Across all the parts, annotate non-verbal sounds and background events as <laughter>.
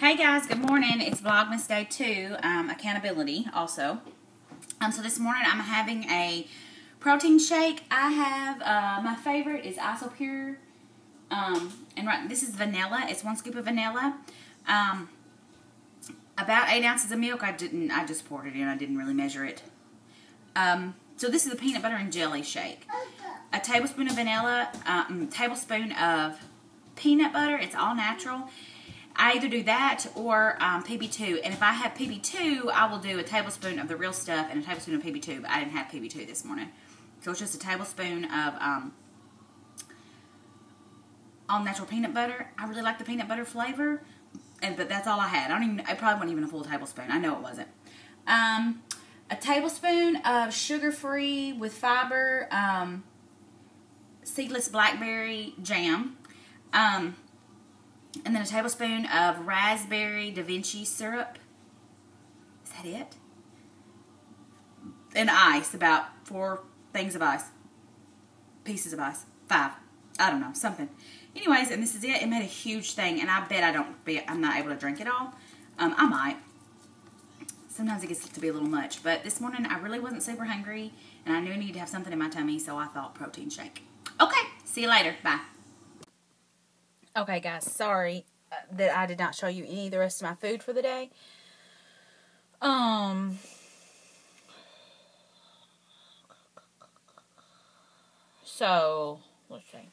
Hey guys, good morning. It's Vlogmas Day 2, um, accountability also. Um, so this morning I'm having a protein shake. I have, uh, my favorite is Isopure. Um, and right, this is vanilla. It's one scoop of vanilla. Um, about eight ounces of milk. I didn't, I just poured it in. I didn't really measure it. Um, so this is a peanut butter and jelly shake. A tablespoon of vanilla, um, tablespoon of peanut butter. It's all natural I either do that or um, PB2. And if I have PB2, I will do a tablespoon of the real stuff and a tablespoon of PB2. But I didn't have PB2 this morning. So it's just a tablespoon of um, all natural peanut butter. I really like the peanut butter flavor. And But that's all I had. I don't even, it probably wasn't even a full tablespoon. I know it wasn't. Um, a tablespoon of sugar-free with fiber um, seedless blackberry jam. Um, and then a tablespoon of raspberry Da Vinci syrup. Is that it? And ice, about four things of ice. Pieces of ice. Five. I don't know, something. Anyways, and this is it. It made a huge thing, and I bet I don't be, I'm not able to drink it all. Um, I might. Sometimes it gets to be a little much, but this morning I really wasn't super hungry, and I knew I needed to have something in my tummy, so I thought protein shake. Okay, see you later. Bye. Okay, guys, sorry uh, that I did not show you any of the rest of my food for the day. Um, so let's see.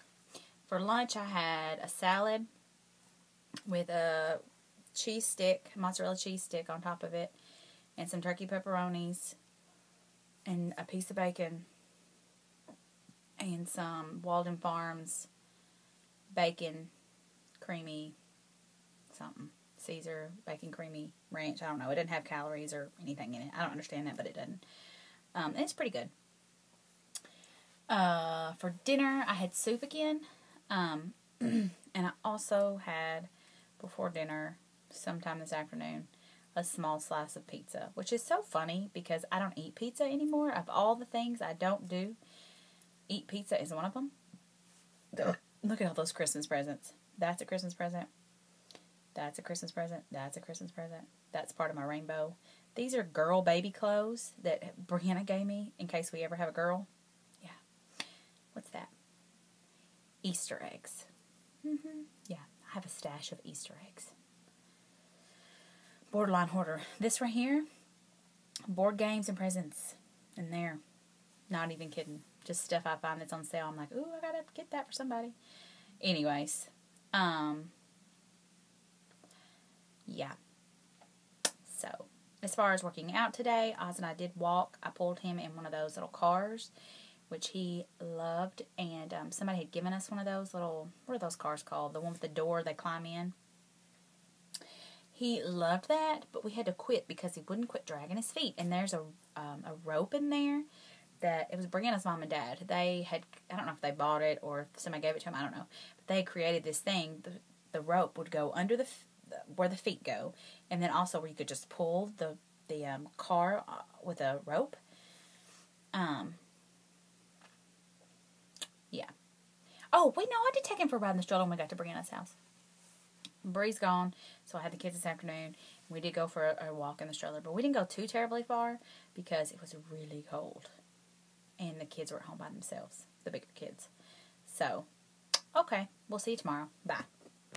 For lunch, I had a salad with a cheese stick, mozzarella cheese stick on top of it, and some turkey pepperonis, and a piece of bacon, and some Walden Farms bacon creamy something. Caesar bacon creamy ranch. I don't know. It didn't have calories or anything in it. I don't understand that, but it didn't. Um, it's pretty good. Uh, for dinner, I had soup again. Um, <clears throat> and I also had, before dinner, sometime this afternoon, a small slice of pizza, which is so funny because I don't eat pizza anymore. Of all the things I don't do, eat pizza is one of them. Look at all those Christmas presents. That's a Christmas present. That's a Christmas present. That's a Christmas present. That's part of my rainbow. These are girl baby clothes that Brianna gave me in case we ever have a girl. Yeah. What's that? Easter eggs. Mm-hmm. Yeah, I have a stash of Easter eggs. Borderline hoarder. This right here, board games and presents in there. Not even kidding. Just stuff I find that's on sale. I'm like, ooh, I gotta get that for somebody. Anyways, um, yeah. So, as far as working out today, Oz and I did walk. I pulled him in one of those little cars, which he loved. And um, somebody had given us one of those little, what are those cars called? The one with the door they climb in. He loved that, but we had to quit because he wouldn't quit dragging his feet. And there's a um, a rope in there that it was Brianna's mom and dad. They had I don't know if they bought it or if somebody gave it to them. I don't know. But they created this thing. The, the rope would go under the where the feet go, and then also where you could just pull the the um, car uh, with a rope. Um. Yeah. Oh wait, no, I did take him for a ride in the stroller when we got to Brianna's house. Bree's gone, so I had the kids this afternoon. We did go for a, a walk in the stroller, but we didn't go too terribly far because it was really cold and the kids were at home by themselves, the bigger kids. So, okay, we'll see you tomorrow. Bye.